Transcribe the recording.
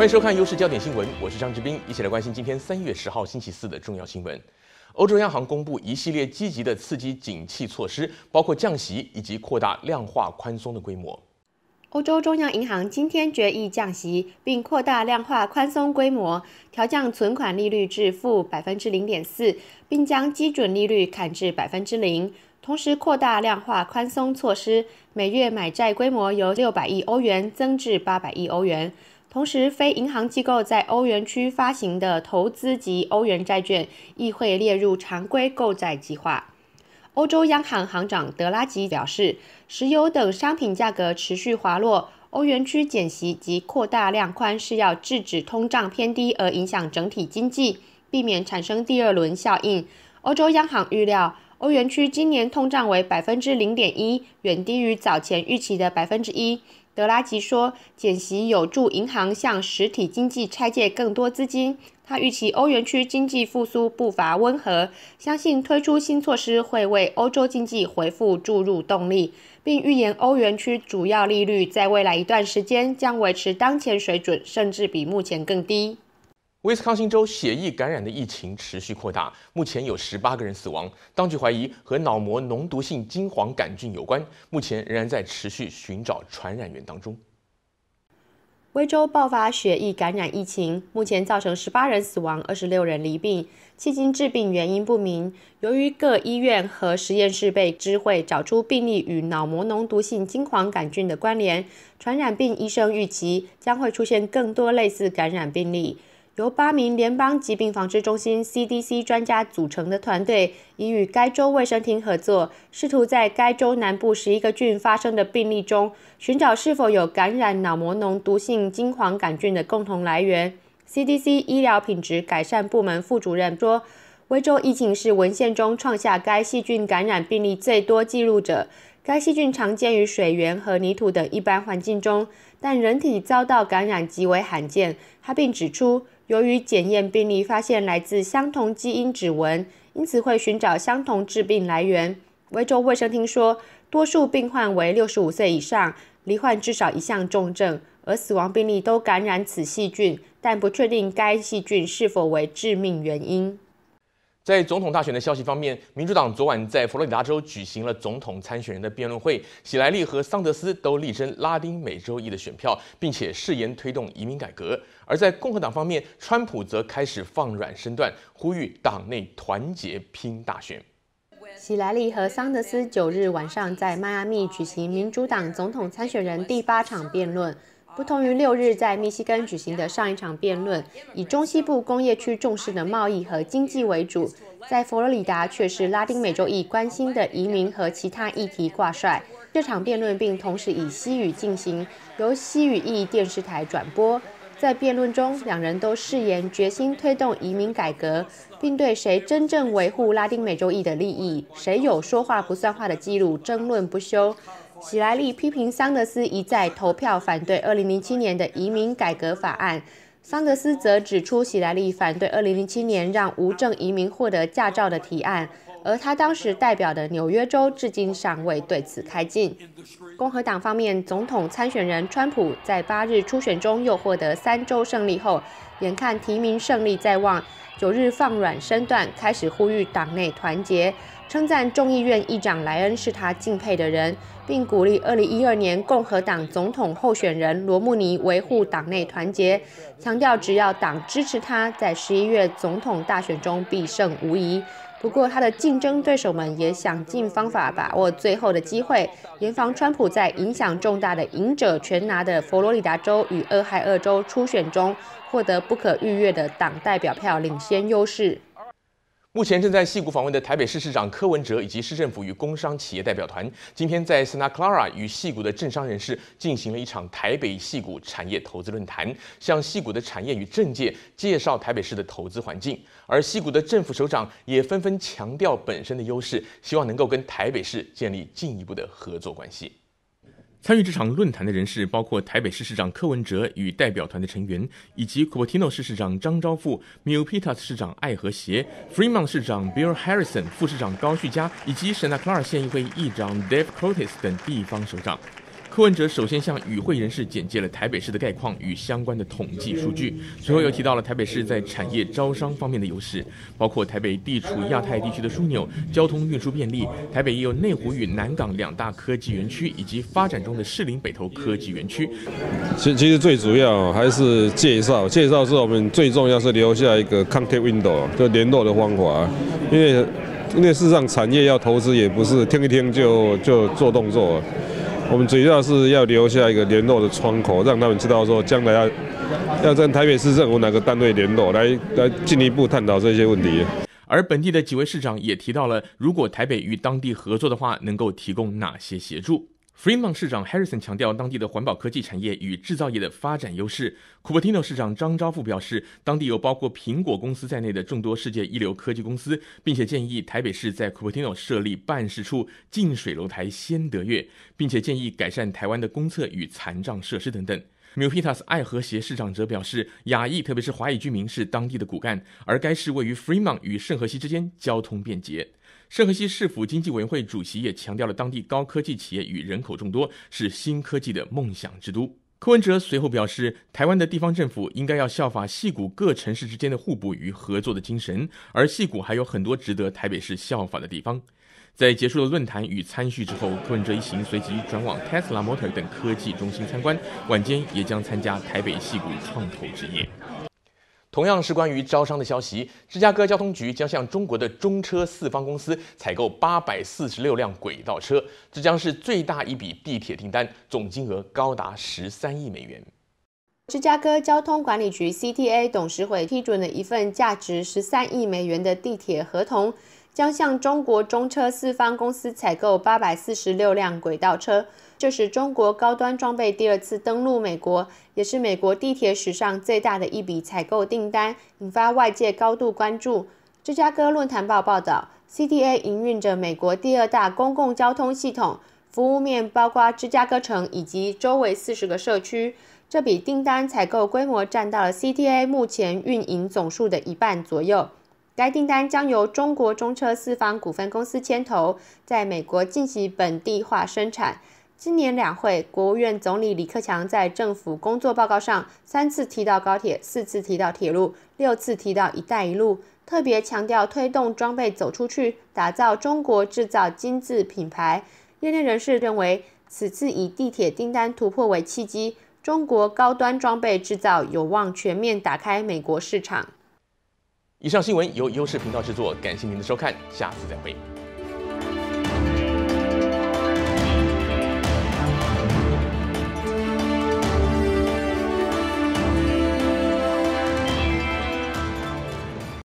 欢迎收看《优势焦点新闻》，我是张志斌，一起来关心今天三月十号星期四的重要新闻。欧洲央行公布一系列积极的刺激景气措施，包括降息以及扩大量化宽松的规模。欧洲中央银行今天决议降息，并扩大量化宽松规模，调降存款利率至负百分之零点四，并将基准利率砍至百分之零。同时扩大量化宽松措施，每月买债规模由六百亿欧元增至八百亿欧元。同时，非银行机构在欧元区发行的投资级欧元债券亦会列入常规购债计划。欧洲央行行长德拉吉表示，石油等商品价格持续滑落，欧元区减息及扩大量宽是要制止通胀偏低而影响整体经济，避免产生第二轮效应。欧洲央行预料，欧元区今年通胀为百分之零点一，远低于早前预期的百分之一。德拉吉说，减息有助银行向实体经济拆借更多资金。他预期欧元区经济复苏步伐温和，相信推出新措施会为欧洲经济回复注入动力，并预言欧元区主要利率在未来一段时间将维持当前水准，甚至比目前更低。威斯康星州血液感染的疫情持续扩大，目前有十八个人死亡。当局怀疑和脑膜脓毒性金黄杆菌有关，目前仍然在持续寻找传染源当中。威州爆发血液感染疫情，目前造成十八人死亡，二十六人离病，迄今致病原因不明。由于各医院和实验室被知会找出病例与脑膜脓毒性金黄杆菌的关联，传染病医生预期将会出现更多类似感染病例。由八名联邦疾病防治中心 （CDC） 专家组成的团队，已与该州卫生厅合作，试图在该州南部十一个郡发生的病例中，寻找是否有感染脑膜脓毒性金黄杆菌的共同来源。CDC 医疗品质改善部门副主任说：“威州疫情是文献中创下该细菌感染病例最多记录者。该细菌常见于水源和泥土等一般环境中，但人体遭到感染极为罕见。”他并指出。由于检验病例发现来自相同基因指纹，因此会寻找相同致病来源。维州卫生厅说，多数病患为六十五岁以上，罹患至少一项重症，而死亡病例都感染此细菌，但不确定该细菌是否为致命原因。在总统大选的消息方面，民主党昨晚在佛罗里达州举行了总统参选人的辩论会，喜来利和桑德斯都力争拉丁美洲裔的选票，并且誓言推动移民改革。而在共和党方面，川普则开始放软身段，呼吁党内团结拼大选。喜来利和桑德斯九日晚上在迈阿密举行民主党总统参选人第八场辩论。不同于六日在密西根举行的上一场辩论，以中西部工业区重视的贸易和经济为主，在佛罗里达却是拉丁美洲裔关心的移民和其他议题挂帅。这场辩论并同时以西语进行，由西语裔电视台转播。在辩论中，两人都誓言决心推动移民改革，并对谁真正维护拉丁美洲裔的利益，谁有说话不算话的记录争论不休。喜来利批评桑德斯一再投票反对2007年的移民改革法案，桑德斯则指出喜来利反对2007年让无证移民获得驾照的提案，而他当时代表的纽约州至今尚未对此开禁。共和党方面，总统参选人川普在八日初选中又获得三州胜利后，眼看提名胜利在望，九日放软身段，开始呼吁党内团结。称赞众议院议长莱恩是他敬佩的人，并鼓励二零一二年共和党总统候选人罗姆尼维护党内团结，强调只要党支持他，在十一月总统大选中必胜无疑。不过，他的竞争对手们也想尽方法把握最后的机会，严防川普在影响重大的赢者全拿的佛罗里达州与俄亥俄州初选中获得不可逾越的党代表票领先优势。目前正在戏谷访问的台北市市长柯文哲以及市政府与工商企业代表团，今天在 Santa Clara 与戏谷的政商人士进行了一场台北戏谷产业投资论坛，向戏谷的产业与政界介绍台北市的投资环境。而戏谷的政府首长也纷纷强调本身的优势，希望能够跟台北市建立进一步的合作关系。参与这场论坛的人士包括台北市市长柯文哲与代表团的成员，以及 Cupertino 市市长张昭富、Milpitas 市长艾和协、Fremont 市长 Bill Harrison、副市长高旭佳，以及 Santa Clara 县议会议长 Dave Curtis 等地方首长。柯文哲首先向与会人士简介了台北市的概况与相关的统计数据，随后又提到了台北市在产业招商方面的优势，包括台北地处亚太地区的枢纽，交通运输便利，台北也有内湖与南港两大科技园区，以及发展中的士林北投科技园区。其其实最主要还是介绍，介绍是我们最重要是留下一个 contact window，就联络的方法，因为因为事实上产业要投资也不是听一听就就做动作。我们主要是要留下一个联络的窗口，让他们知道说将来要要在台北市政府哪个单位联络，来来进一步探讨这些问题。而本地的几位市长也提到了，如果台北与当地合作的话，能够提供哪些协助。Fremont 市长 Harrison 强调当地的环保科技产业与制造业的发展优势。Cupertino 市长张昭富表示，当地有包括苹果公司在内的众多世界一流科技公司，并且建议台北市在 Cupertino 设立办事处，近水楼台先得月，并且建议改善台湾的公厕与残障设施等等。Milpitas 爱和谐市长则表示，亚裔特别是华裔居民是当地的骨干，而该市位于 Fremont 与圣荷西之间，交通便捷。圣荷西市府经济委员会主席也强调了，当地高科技企业与人口众多，是新科技的梦想之都。柯文哲随后表示，台湾的地方政府应该要效法戏谷各城市之间的互补与合作的精神，而戏谷还有很多值得台北市效法的地方。在结束了论坛与参叙之后，柯文哲一行随即转往 Tesla Motor 等科技中心参观，晚间也将参加台北戏谷创投之夜。同样是关于招商的消息，芝加哥交通局将向中国的中车四方公司采购八百四十六辆轨道车，这将是最大一笔地铁订单，总金额高达十三亿美元。芝加哥交通管理局 （CTA） 董事会批准了一份价值十三亿美元的地铁合同，将向中国中车四方公司采购八百四十六辆轨道车。这是中国高端装备第二次登陆美国，也是美国地铁史上最大的一笔采购订单，引发外界高度关注。芝加哥论坛报报道，CTA 营运着美国第二大公共交通系统，服务面包括芝加哥城以及周围四十个社区。这笔订单采购规模占到了 CTA 目前运营总数的一半左右。该订单将由中国中车四方股份公司牵头，在美国进行本地化生产。今年两会，国务院总理李克强在政府工作报告上三次提到高铁，四次提到铁路，六次提到“一带一路”，特别强调推动装备走出去，打造中国制造金字品牌。业内人士认为，此次以地铁订单突破为契机，中国高端装备制造有望全面打开美国市场。以上新闻由优视频道制作，感谢您的收看，下次再会。